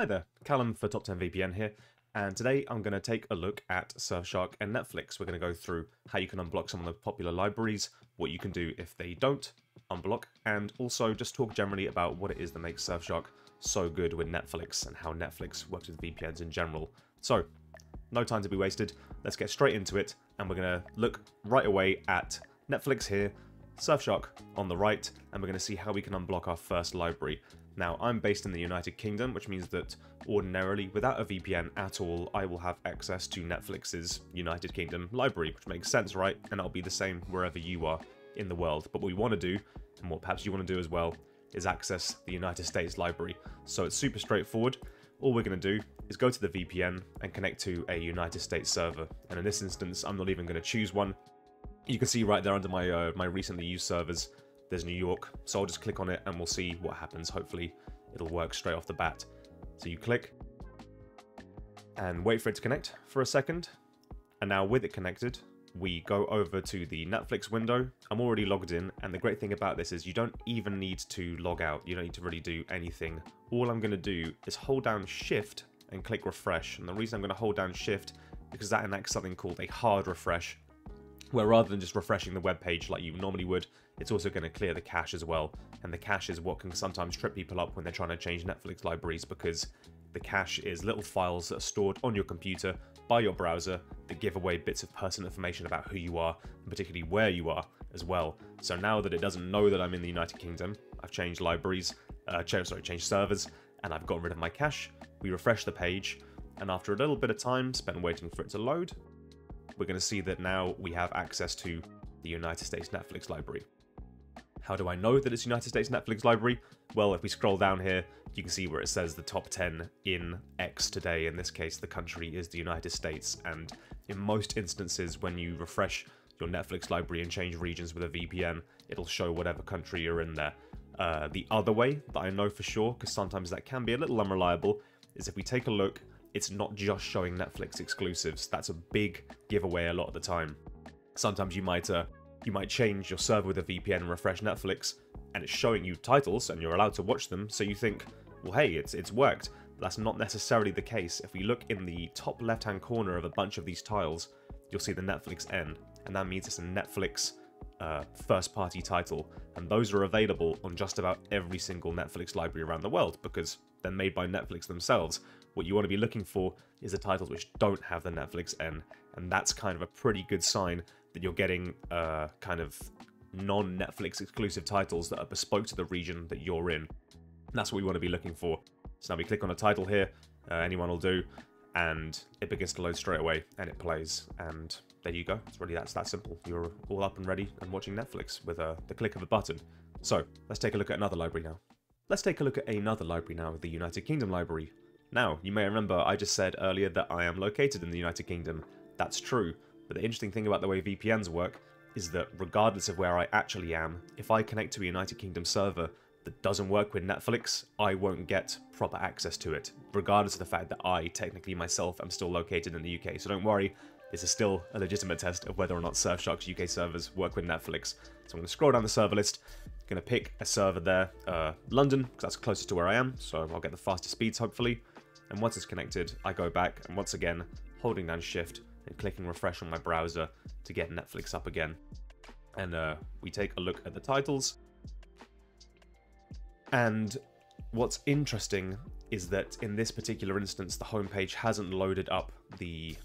Hi there, Callum for Top 10 VPN here, and today I'm going to take a look at Surfshark and Netflix. We're going to go through how you can unblock some of the popular libraries, what you can do if they don't unblock, and also just talk generally about what it is that makes Surfshark so good with Netflix and how Netflix works with VPNs in general. So, no time to be wasted, let's get straight into it, and we're going to look right away at Netflix here, Surfshark on the right, and we're going to see how we can unblock our first library. Now, I'm based in the United Kingdom, which means that ordinarily, without a VPN at all, I will have access to Netflix's United Kingdom library, which makes sense, right? And it'll be the same wherever you are in the world. But what we want to do, and what perhaps you want to do as well, is access the United States library. So it's super straightforward. All we're going to do is go to the VPN and connect to a United States server. And in this instance, I'm not even going to choose one. You can see right there under my uh, my recently used servers, there's New York. So I'll just click on it and we'll see what happens. Hopefully it'll work straight off the bat. So you click and wait for it to connect for a second. And now with it connected, we go over to the Netflix window. I'm already logged in, and the great thing about this is you don't even need to log out. You don't need to really do anything. All I'm going to do is hold down Shift and click refresh. And the reason I'm going to hold down Shift because that enacts something called a hard refresh, where rather than just refreshing the web page like you normally would, it's also going to clear the cache as well. And the cache is what can sometimes trip people up when they're trying to change Netflix libraries because the cache is little files that are stored on your computer by your browser that give away bits of personal information about who you are and particularly where you are as well. So now that it doesn't know that I'm in the United Kingdom, I've changed libraries, uh, sorry, changed servers, and I've gotten rid of my cache. We refresh the page, and after a little bit of time spent waiting for it to load, we're going to see that now we have access to the United States Netflix library. How do I know that it's United States Netflix library? Well, if we scroll down here, you can see where it says the top 10 in X today. In this case, the country is the United States. And in most instances, when you refresh your Netflix library and change regions with a VPN, it'll show whatever country you're in there. Uh, the other way that I know for sure, because sometimes that can be a little unreliable, is if we take a look, it's not just showing Netflix exclusives. That's a big giveaway a lot of the time. Sometimes you might uh, you might change your server with a VPN and refresh Netflix, and it's showing you titles and you're allowed to watch them, so you think, well, hey, it's, it's worked. But that's not necessarily the case. If we look in the top left hand corner of a bunch of these tiles, you'll see the Netflix N, and that means it's a Netflix uh, first party title, and those are available on just about every single Netflix library around the world because they're made by Netflix themselves. What you want to be looking for is the titles which don't have the Netflix N, and that's kind of a pretty good sign that you're getting uh, kind of non-Netflix exclusive titles that are bespoke to the region that you're in. And that's what we want to be looking for. So now we click on a title here, uh, anyone will do, and it begins to load straight away, and it plays, and there you go. It's really that's that simple. You're all up and ready and watching Netflix with uh, the click of a button. So let's take a look at another library now. Let's take a look at another library now, the United Kingdom library. Now, you may remember I just said earlier that I am located in the United Kingdom. That's true, but the interesting thing about the way VPNs work is that regardless of where I actually am, if I connect to a United Kingdom server that doesn't work with Netflix, I won't get proper access to it, regardless of the fact that I, technically myself, am still located in the UK. So don't worry, this is still a legitimate test of whether or not Surfshark's UK servers work with Netflix. So I'm going to scroll down the server list, going to pick a server there, uh, London, because that's closest to where I am, so I'll get the fastest speeds hopefully. And once it's connected, I go back, and once again, holding down shift, and clicking refresh on my browser to get Netflix up again. And uh, we take a look at the titles. And what's interesting is that in this particular instance, the homepage hasn't loaded up the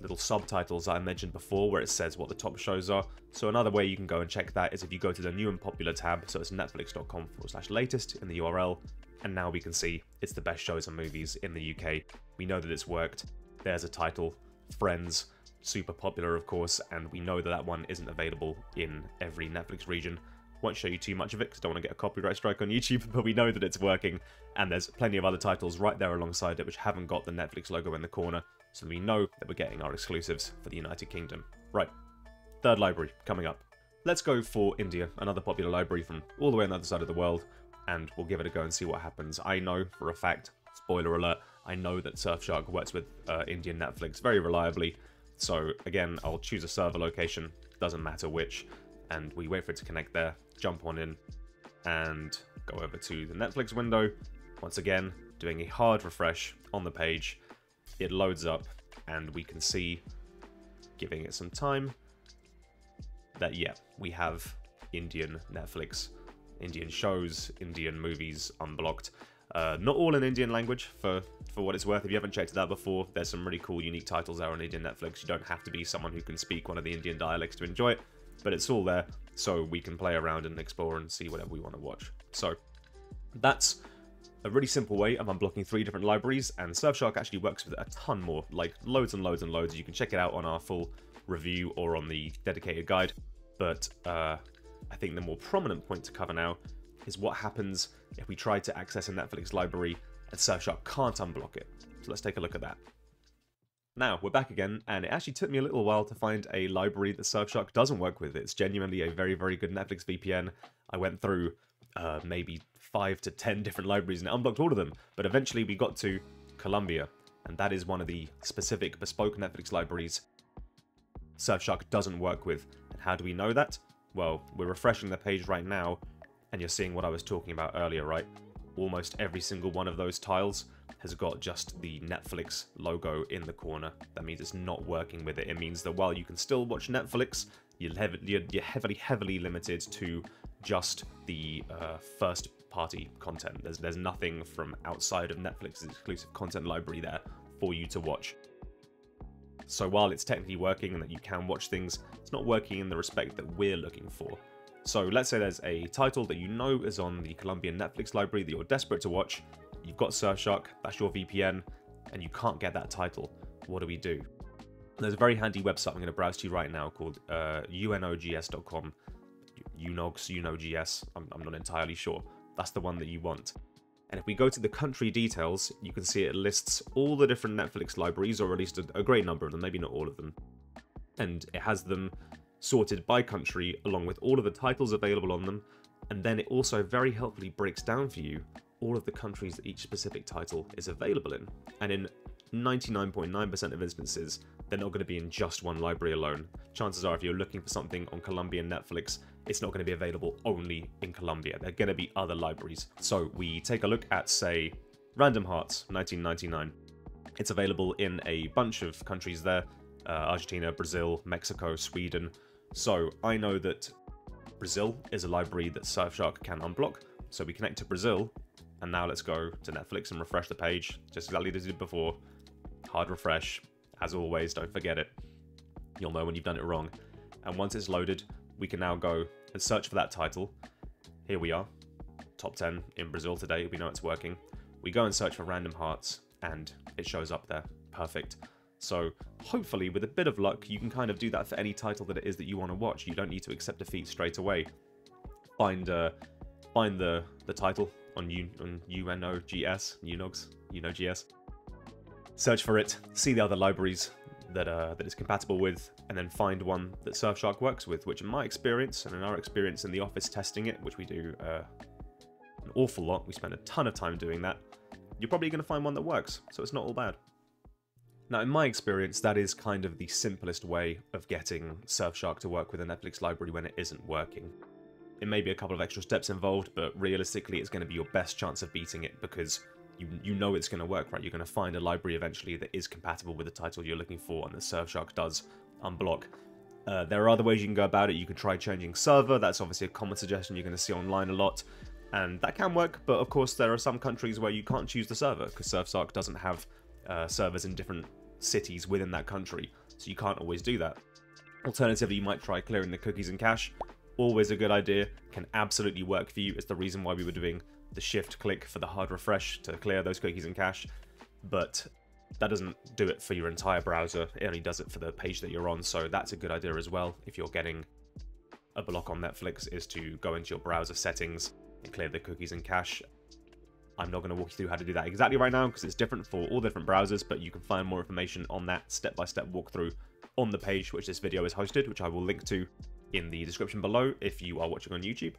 little subtitles I mentioned before where it says what the top shows are. So another way you can go and check that is if you go to the new and popular tab, so it's netflix.com forward slash latest in the URL, and now we can see it's the best shows and movies in the UK. We know that it's worked. There's a title, Friends, super popular of course, and we know that that one isn't available in every Netflix region. Won't show you too much of it because I don't want to get a copyright strike on YouTube, but we know that it's working, and there's plenty of other titles right there alongside it which haven't got the Netflix logo in the corner, so we know that we're getting our exclusives for the United Kingdom. Right, third library coming up. Let's go for India, another popular library from all the way on the other side of the world, and we'll give it a go and see what happens. I know for a fact, spoiler alert, I know that Surfshark works with uh, Indian Netflix very reliably. So again, I'll choose a server location, doesn't matter which, and we wait for it to connect there, jump on in, and go over to the Netflix window. Once again, doing a hard refresh on the page, it loads up and we can see, giving it some time, that yeah, we have Indian Netflix, Indian shows, Indian movies unblocked. Uh, not all in Indian language, for, for what it's worth. If you haven't checked it out before, there's some really cool, unique titles there on Indian Netflix. You don't have to be someone who can speak one of the Indian dialects to enjoy it, but it's all there, so we can play around and explore and see whatever we want to watch. So, that's a really simple way of unblocking three different libraries, and Surfshark actually works with a ton more, like loads and loads and loads. You can check it out on our full review or on the dedicated guide, but uh, I think the more prominent point to cover now is what happens if we try to access a Netflix library and Surfshark can't unblock it. So let's take a look at that. Now, we're back again, and it actually took me a little while to find a library that Surfshark doesn't work with. It's genuinely a very, very good Netflix VPN. I went through uh, maybe five to ten different libraries and unblocked all of them, but eventually we got to Colombia, and that is one of the specific bespoke Netflix libraries Surfshark doesn't work with. And how do we know that? Well, we're refreshing the page right now, and you're seeing what I was talking about earlier, right? Almost every single one of those tiles has got just the Netflix logo in the corner. That means it's not working with it. It means that while you can still watch Netflix, you're, heavily, heavily limited to just the uh, first party content. There's, there's nothing from outside of Netflix's exclusive content library there for you to watch. So while it's technically working and that you can watch things, it's not working in the respect that we're looking for. So let's say there's a title that you know is on the Colombian Netflix library that you're desperate to watch. You've got Surfshark, that's your VPN, and you can't get that title. What do we do? There's a very handy website I'm going to browse to you right now called uh, unogs.com. Unogs, Unogs, I'm, I'm not entirely sure. That's the one that you want. And if we go to the country details, you can see it lists all the different Netflix libraries, or at least a, a great number of them, maybe not all of them. And it has them sorted by country along with all of the titles available on them, and then it also very helpfully breaks down for you all of the countries that each specific title is available in. And in 99.9% of instances, they're not going to be in just one library alone. Chances are, if you're looking for something on Colombian Netflix, it's not going to be available only in Colombia. There are going to be other libraries. So we take a look at, say, Random Hearts 1999. It's available in a bunch of countries there uh, Argentina, Brazil, Mexico, Sweden, so I know that Brazil is a library that Surfshark can unblock. So we connect to Brazil, and now let's go to Netflix and refresh the page, just exactly as we did before. Hard refresh, as always, don't forget it. You'll know when you've done it wrong. And once it's loaded, we can now go and search for that title. Here we are, top 10 in Brazil today, we know it's working. We go and search for Random Hearts, and it shows up there. Perfect. So hopefully, with a bit of luck, you can kind of do that for any title that it is that you want to watch. You don't need to accept defeat straight away. Find uh, find the the title on U on UNOGS, UNOGS, UNOGS. Search for it, see the other libraries that uh, that it's compatible with, and then find one that Surfshark works with. Which, in my experience and in our experience in the office testing it, which we do uh, an awful lot, we spend a ton of time doing that. You're probably going to find one that works, so it's not all bad. Now, in my experience, that is kind of the simplest way of getting Surfshark to work with a Netflix library when it isn't working. It may be a couple of extra steps involved, but realistically, it's going to be your best chance of beating it because you, you know it's going to work, right? You're going to find a library eventually that is compatible with the title you're looking for, and the Surfshark does unblock. Uh, there are other ways you can go about it. You can try changing server. That's obviously a common suggestion you're going to see online a lot. And that can work, but of course, there are some countries where you can't choose the server because Surfshark doesn't have uh, servers in different cities within that country, so you can't always do that. Alternatively, you might try clearing the cookies and cache. Always a good idea, can absolutely work for you. It's the reason why we were doing the shift click for the hard refresh to clear those cookies and cache, but that doesn't do it for your entire browser. It only does it for the page that you're on, so that's a good idea as well if you're getting a block on Netflix is to go into your browser settings and clear the cookies and cache I'm not going to walk you through how to do that exactly right now because it's different for all different browsers, but you can find more information on that step-by-step -step walkthrough on the page which this video is hosted, which I will link to in the description below if you are watching on YouTube.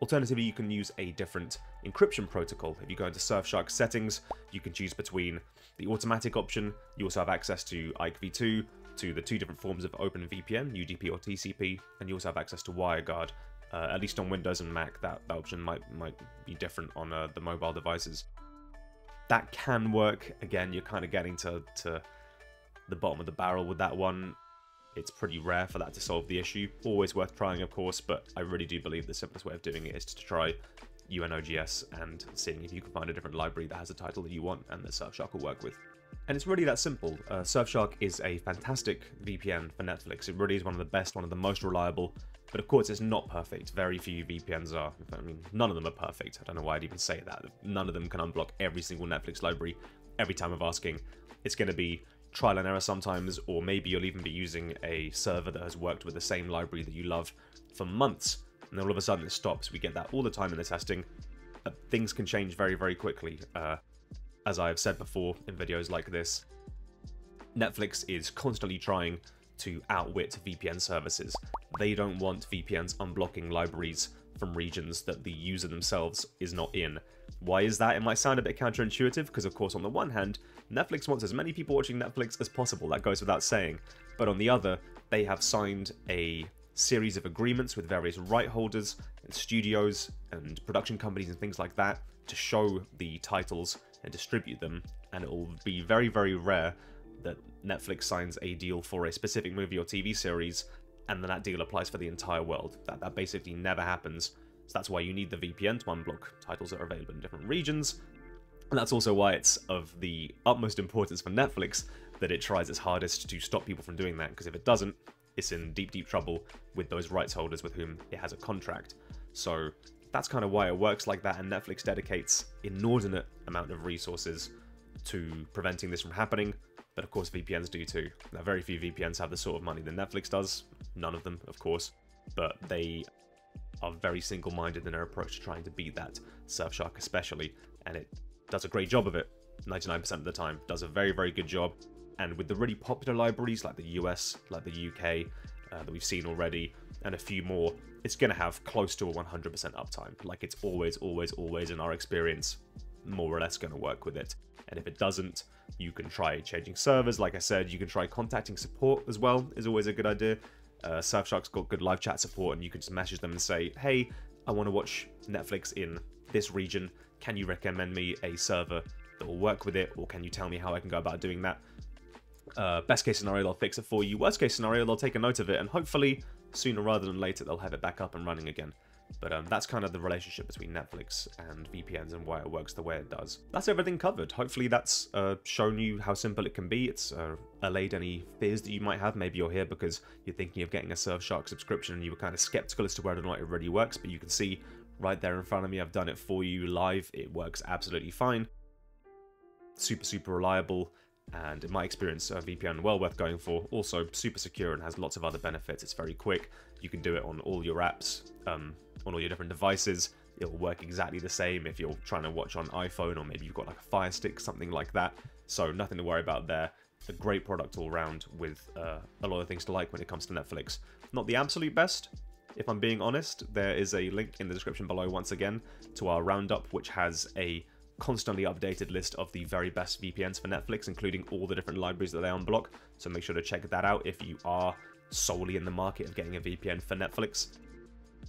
Alternatively, you can use a different encryption protocol. If you go into Surfshark settings, you can choose between the automatic option, you also have access to IKEv2, to the two different forms of OpenVPN, UDP or TCP, and you also have access to WireGuard, uh, at least on Windows and Mac, that, that option might might be different on uh, the mobile devices. that can work. Again, you're kind of getting to, to the bottom of the barrel with that one. It's pretty rare for that to solve the issue. Always worth trying, of course, but I really do believe the simplest way of doing it is to try UNOGS and seeing if you can find a different library that has a title that you want and that Surfshark will work with. And it's really that simple. Uh, Surfshark is a fantastic VPN for Netflix. It really is one of the best, one of the most reliable, but of course it's not perfect. Very few VPNs are. I mean, none of them are perfect. I don't know why I'd even say that. None of them can unblock every single Netflix library every time of asking. It's going to be trial and error sometimes, or maybe you'll even be using a server that has worked with the same library that you love for months, and then all of a sudden it stops. We get that all the time in the testing. Uh, things can change very, very quickly. Uh, as I've said before in videos like this, Netflix is constantly trying to outwit VPN services. They don't want VPNs unblocking libraries from regions that the user themselves is not in. Why is that? It might sound a bit counterintuitive because, of course, on the one hand, Netflix wants as many people watching Netflix as possible, that goes without saying. But on the other, they have signed a series of agreements with various right holders and studios and production companies and things like that to show the titles and distribute them. And it will be very, very rare that Netflix signs a deal for a specific movie or TV series and then that deal applies for the entire world. That, that basically never happens. So that's why you need the VPN to unblock titles that are available in different regions, and that's also why it's of the utmost importance for Netflix that it tries its hardest to stop people from doing that, because if it doesn't, it's in deep, deep trouble with those rights holders with whom it has a contract. So that's kind of why it works like that, and Netflix dedicates inordinate amount of resources to preventing this from happening. But of course, VPNs do too. Now, very few VPNs have the sort of money that Netflix does. None of them, of course. But they are very single-minded in their approach to trying to beat that, Surfshark especially, and it does a great job of it 99% of the time. Does a very, very good job. And with the really popular libraries like the US, like the UK, uh, that we've seen already, and a few more, it's going to have close to a 100% uptime. Like it's always, always, always, in our experience, more or less going to work with it. And if it doesn't, you can try changing servers. Like I said, you can try contacting support as well, is always a good idea. Uh, Surfshark's got good live chat support, and you can just message them and say, hey, I want to watch Netflix in this region can you recommend me a server that will work with it, or can you tell me how I can go about doing that? Uh, best case scenario, they'll fix it for you. Worst case scenario, they'll take a note of it, and hopefully, sooner rather than later, they'll have it back up and running again. But um, that's kind of the relationship between Netflix and VPNs and why it works the way it does. That's everything covered. Hopefully that's uh, shown you how simple it can be. It's uh, allayed any fears that you might have. Maybe you're here because you're thinking of getting a Surfshark subscription and you were kind of skeptical as to whether or not it really works, but you can see right there in front of me. I've done it for you live. It works absolutely fine. Super, super reliable. And in my experience, a VPN well worth going for. Also super secure and has lots of other benefits. It's very quick. You can do it on all your apps, um, on all your different devices. It'll work exactly the same if you're trying to watch on iPhone or maybe you've got like a Fire Stick, something like that. So nothing to worry about there. A great product all round with uh, a lot of things to like when it comes to Netflix. Not the absolute best, if I'm being honest, there is a link in the description below once again to our roundup, which has a constantly updated list of the very best VPNs for Netflix, including all the different libraries that they unblock. So make sure to check that out if you are solely in the market of getting a VPN for Netflix.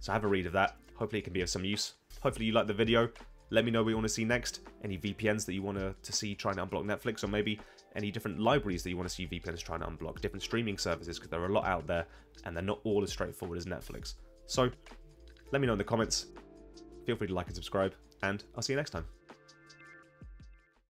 So have a read of that. Hopefully it can be of some use. Hopefully you like the video. Let me know what you want to see next. Any VPNs that you want to, see trying to unblock Netflix, or maybe any different libraries that you want to see VPNs trying to unblock, different streaming services, because there are a lot out there, and they're not all as straightforward as Netflix. So, let me know in the comments. Feel free to like and subscribe, and I'll see you next time.